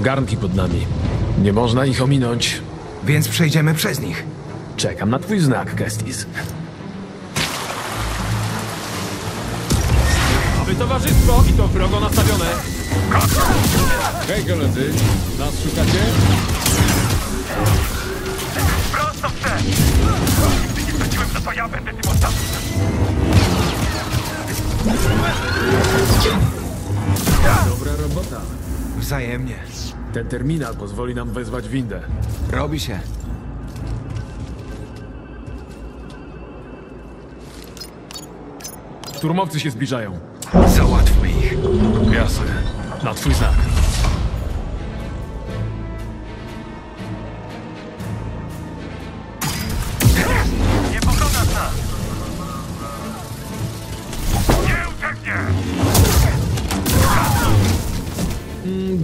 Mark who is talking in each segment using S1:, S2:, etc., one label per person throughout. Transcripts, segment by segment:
S1: Garnki pod nami. Nie można ich ominąć.
S2: Więc przejdziemy przez nich.
S1: Czekam na twój znak, Kestis. Aby towarzystwo i to wrogo nastawione.
S3: Hej koledzy, nas szukacie?
S4: Prosto w cel! Nigdy nie straciłem, że to ja będę tym ostatnim.
S1: Dobra robota.
S2: Wzajemnie.
S1: Ten terminal pozwoli nam wezwać windę.
S2: Robi się.
S1: Szturmowcy się zbliżają.
S2: Załatwmy ich.
S1: Jasne. Na twój znak.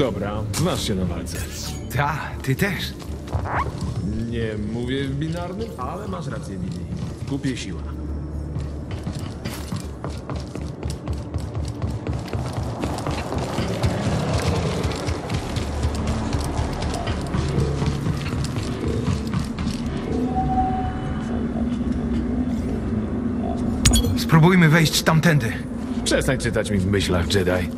S1: Dobra, znasz się na walce.
S2: Ta, ty też.
S1: Nie mówię w binarnym, ale masz rację, Billy. Kupię siła.
S2: Spróbujmy wejść tamtędy.
S1: Przestań czytać mi w myślach, Jedi.